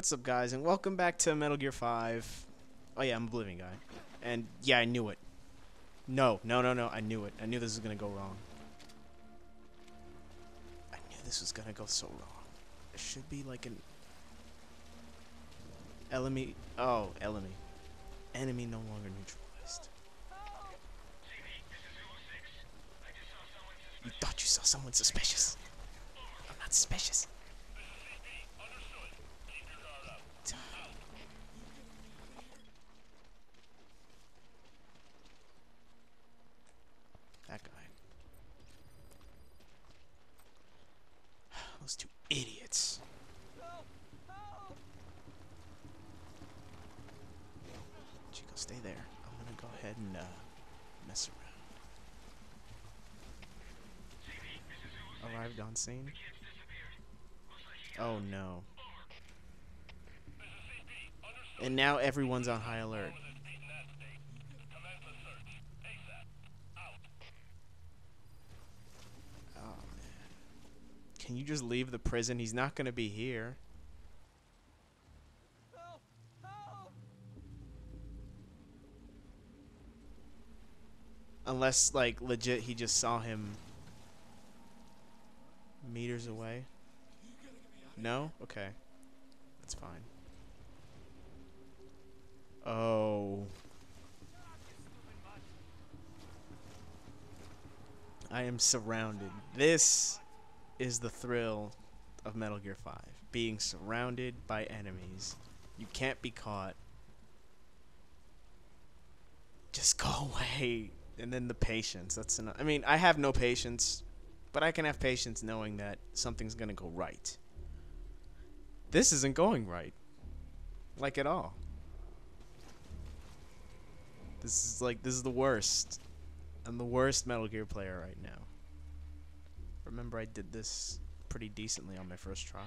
What's up, guys, and welcome back to Metal Gear 5. Oh, yeah, I'm a Oblivion Guy. And, yeah, I knew it. No, no, no, no, I knew it. I knew this was gonna go wrong. I knew this was gonna go so wrong. It should be like an... Enemy... Oh, enemy. Enemy no longer neutralized. You thought you saw someone suspicious. I'm not suspicious. That guy. Those two idiots. Chico, stay there. I'm gonna go ahead and uh, mess on scene. Oh no. And now everyone's on high alert. Oh. Can you just leave the prison? He's not gonna be here. Unless, like, legit, he just saw him meters away. No? Okay. That's fine. Oh. I am surrounded. This is the thrill of Metal Gear 5. Being surrounded by enemies. You can't be caught. Just go away. And then the patience. That's enough. I mean, I have no patience, but I can have patience knowing that something's going to go right. This isn't going right. Like at all. This is like this is the worst. I'm the worst Metal Gear player right now. Remember I did this pretty decently on my first try.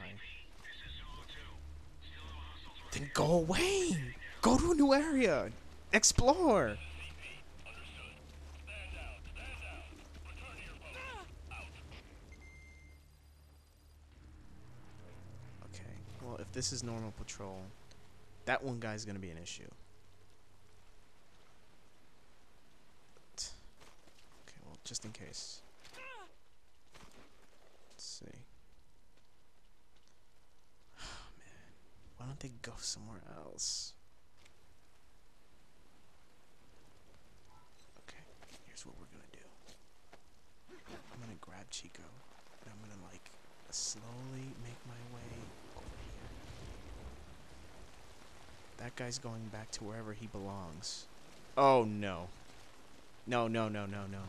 Then go away! Go to a new area! Explore! Okay, well if this is normal patrol, that one guy's gonna be an issue. Okay, well, just in case. Let's see. Oh, man. Why don't they go somewhere else? Okay, here's what we're gonna do. I'm gonna grab Chico, and I'm gonna, like, slowly make my way over here. That guy's going back to wherever he belongs. Oh, no. No, no, no, no, no, no, no.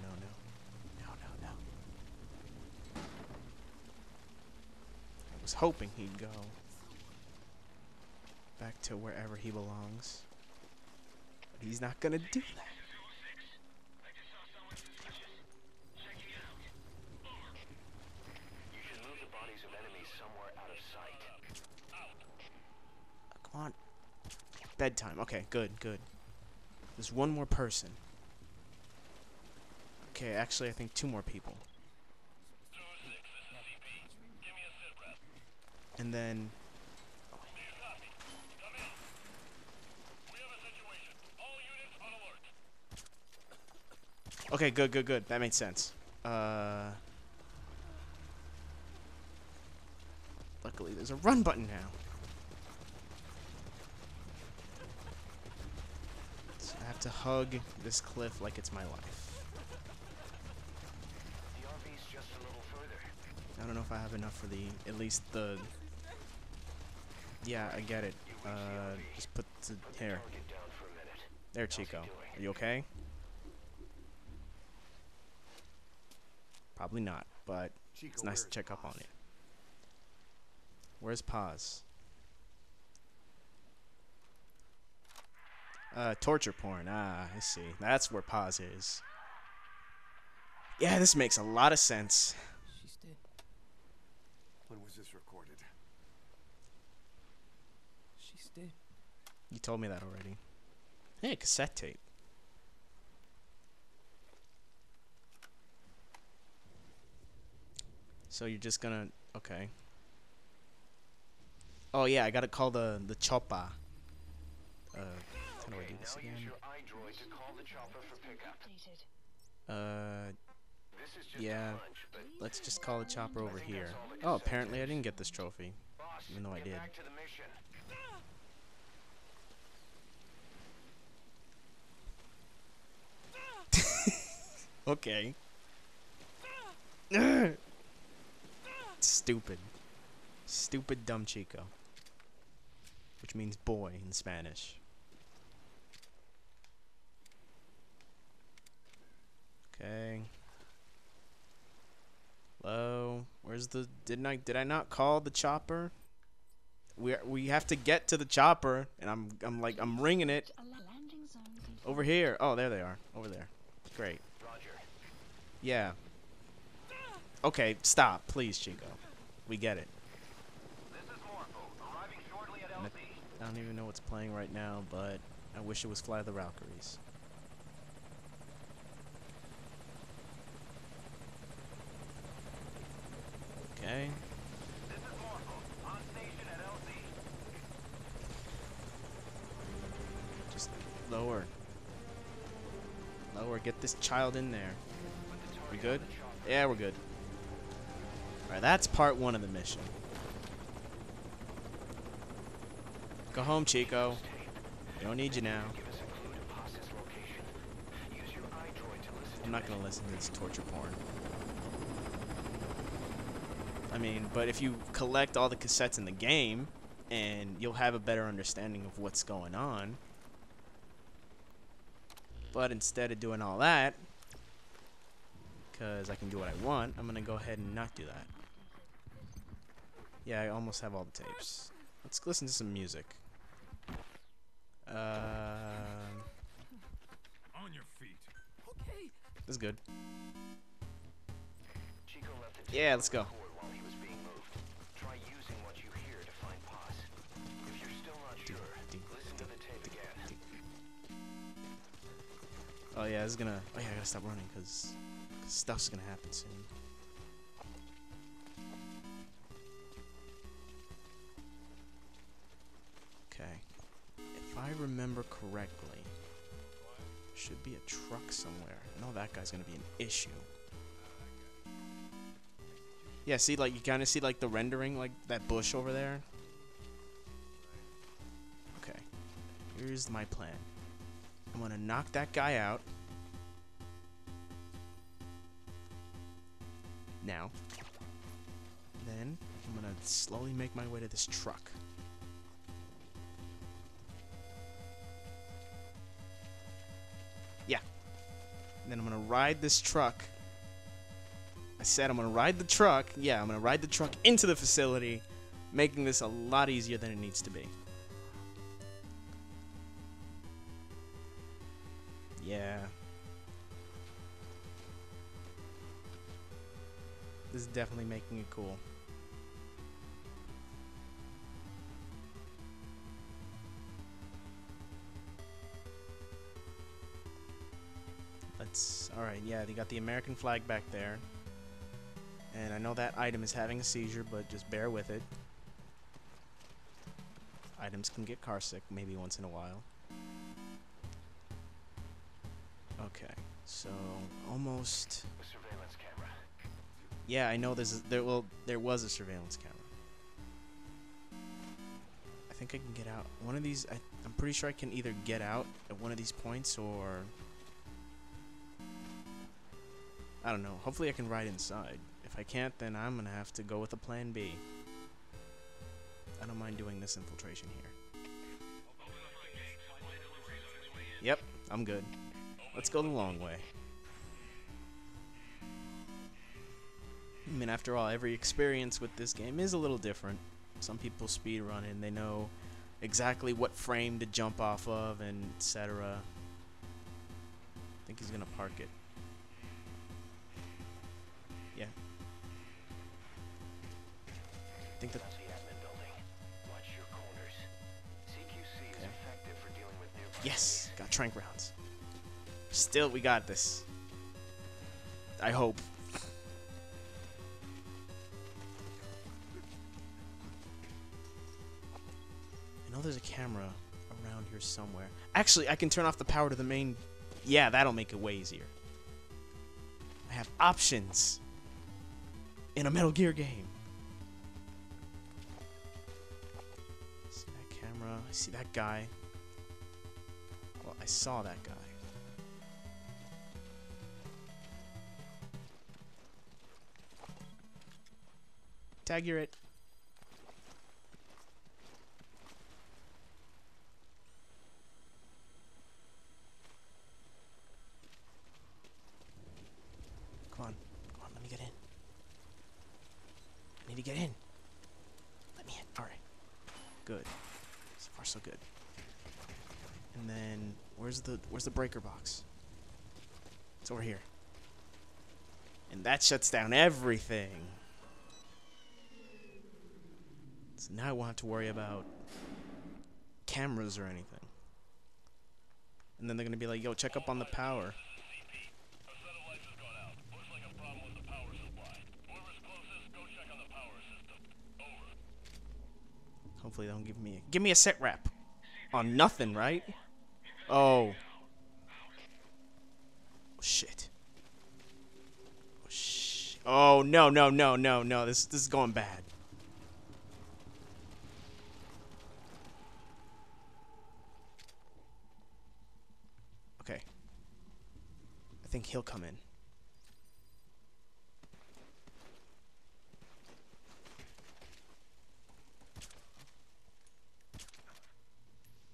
No, no, no. I was hoping he'd go back to wherever he belongs. But he's not gonna do that. You should move the bodies of enemies somewhere out of sight. Come on. Bedtime. Okay, good, good. There's one more person. Okay, actually, I think two more people. And then. Okay, good, good, good. That makes sense. Uh. Luckily, there's a run button now. So I have to hug this cliff like it's my life. The RV's just a little further. I don't know if I have enough for the at least the. Yeah, I get it. Uh, just put the here. Target down for a minute. There, Chico. Are you okay? Probably not, but it's nice to check up on it. Where's Paz? Uh, torture porn. Ah, I see. That's where Paz is. Yeah, this makes a lot of sense. She's dead. When was this recorded? She's dead. You told me that already. Hey, cassette tape. So you're just gonna okay. Oh yeah, I gotta call the the chopper. Uh, how do I do this again? to call the chopper for pickup. Uh, This is just yeah. a but Let's just call the chopper over here. that's all the Oh, apparently I didn't get this trophy. boss, Even though I did. to the. Okay. Stupid. Stupid dumb Chico. Which means boy in Spanish. Okay. Hello. Where's the didn't I did I not call the chopper? We we have to get to the chopper and I'm I'm like I'm ringing it over here. Oh, there they are. Over there. Great. Roger. Yeah. Okay, stop, please, Chico. We get it. This is Morpho, arriving shortly at And I don't even know what's playing right now, but I wish it was Fly the Valkyries. Get this child in there. We good? Yeah, we're good. Alright, that's part one of the mission. Go home, Chico. We don't need you now. Give us a clue to Paz's location. Use your iDroid to listen I'm not gonna listen to this torture porn. I mean, but if you collect all the cassettes in the game, and you'll have a better understanding of what's going on. But instead of doing all that, because I can do what I want, I'm gonna go ahead and not do that. Yeah, I almost have all the tapes. Let's listen to some music. Um, On your feet. this is good. Yeah, let's go. Oh yeah, is gonna. Oh yeah, I gotta stop running because stuff's gonna happen soon. Okay, if I remember correctly, should be a truck somewhere. I know that guy's gonna be an issue. Yeah, see, like you kind of see like the rendering, like that bush over there. Okay, here's my plan. I'm gonna knock that guy out. Now. Then I'm gonna slowly make my way to this truck. Yeah. And then I'm gonna ride this truck. I said I'm gonna ride the truck. Yeah, I'm gonna ride the truck into the facility, making this a lot easier than it needs to be. Yeah. This is definitely making it cool. Let's. Alright, yeah, they got the American flag back there. And I know that item is having a seizure, but just bear with it. Items can get car sick maybe once in a while. Okay, so almost. Surveillance camera. Yeah, I know there's a, there well there was a surveillance camera. I think I can get out. One of these I, I'm pretty sure I can either get out at one of these points or I don't know. Hopefully I can ride inside. If I can't, then I'm gonna have to go with a plan B. I don't mind doing this infiltration here. Yep, I'm good. Let's go the long way. I mean, after all, every experience with this game is a little different. Some people speed run and they know exactly what frame to jump off of and etc. I think he's gonna park it. Yeah. I think that. That's the admin building. Watch your corners. CQC is Okay. effective for dealing with nearby. Yes, got trank rounds. Still, we got this. I hope. I know there's a camera around here somewhere. Actually, I can turn off the power to the main. Yeah, that'll make it way easier. I have options in a Metal Gear game. See that camera? I see that guy. Well, I saw that guy. You're it. Come on. Come on, let me get in. I need to get in. Let me in. Alright. Good. So far so good. And then where's the where's the breaker box? It's over here. And that shuts down everything. So now I won't have to worry about cameras or anything. And then they're gonna be like, yo, check up on the power. Hopefully they don't give me a, give me a set rep on nothing, right? Oh. Shit. Oh, sh- oh no no no no no this this is going bad. Okay. I think he'll come in.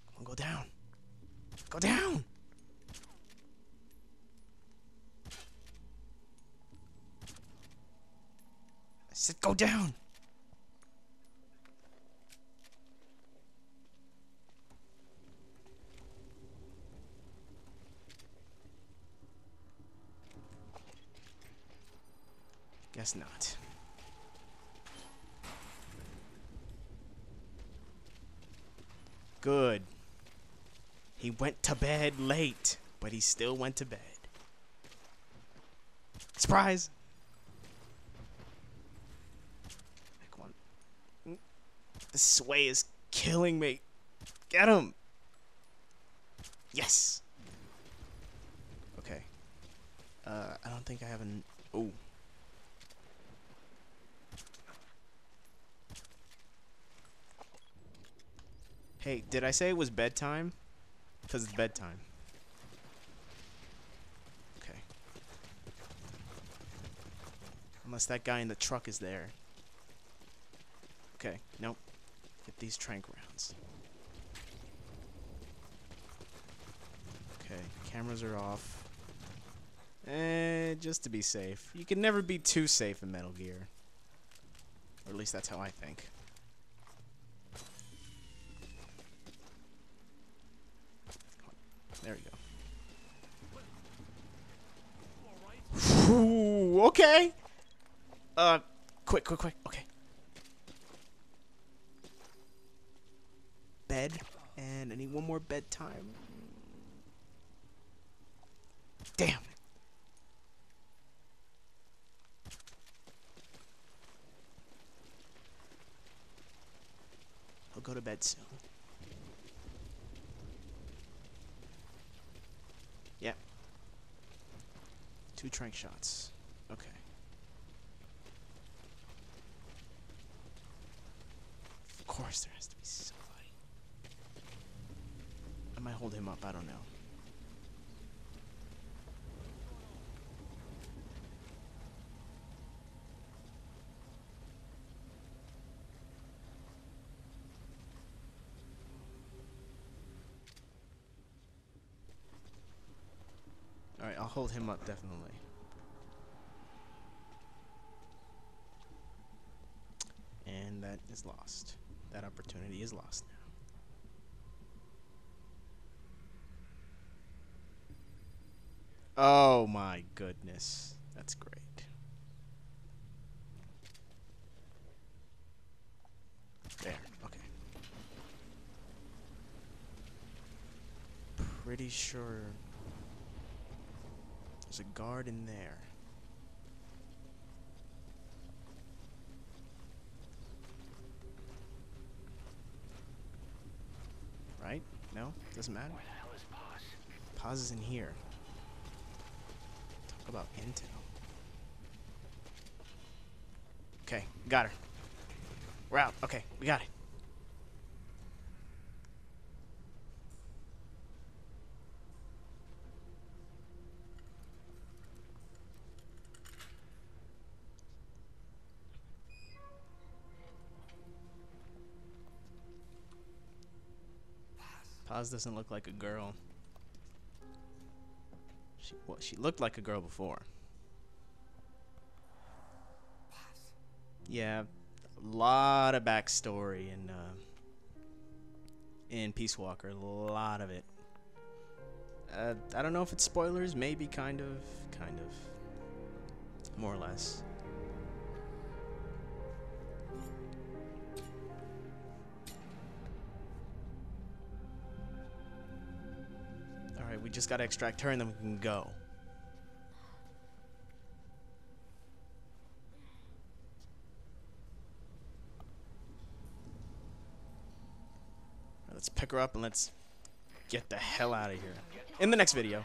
Come on, go down. Go down. I said go down. Guess not. Good. He went to bed late, but he still went to bed. Surprise! The sway is killing me. Get him! Yes! Okay. Uh, I don't think I have an. Oh. Hey, did I say it was bedtime? Because it's bedtime. Okay. Unless that guy in the truck is there. Okay, nope. Get these trank rounds. Okay, cameras are off. Eh, just to be safe. You can never be too safe in Metal Gear. Or at least that's how I think. There we go. Ooh, okay. Uh, quick, quick, quick. Okay. Bed, and I need one more bedtime. Damn. I'll go to bed soon. Yeah. Two trank shots. Okay. Of course there has to be somebody. I might hold him up, I don't know. Alright, I'll hold him up definitely. And that is lost. That opportunity is lost now. Oh my goodness. That's great. There, okay. Pretty sure there's a guard in there. Right? No? Doesn't matter? Where the hell is Paz? Pause is in here. Talk about intel. Okay, got her. We're out. Okay, we got it. Paz doesn't look like a girl. She well, she looked like a girl before. Yeah, a lot of backstory in uh, in Peace Walker. A lot of it. Uh, I don't know if it's spoilers. Maybe kind of, kind of, more or less. Just gotta extract her, and then we can go. Let's pick her up and let's get the hell out of here. In the next video.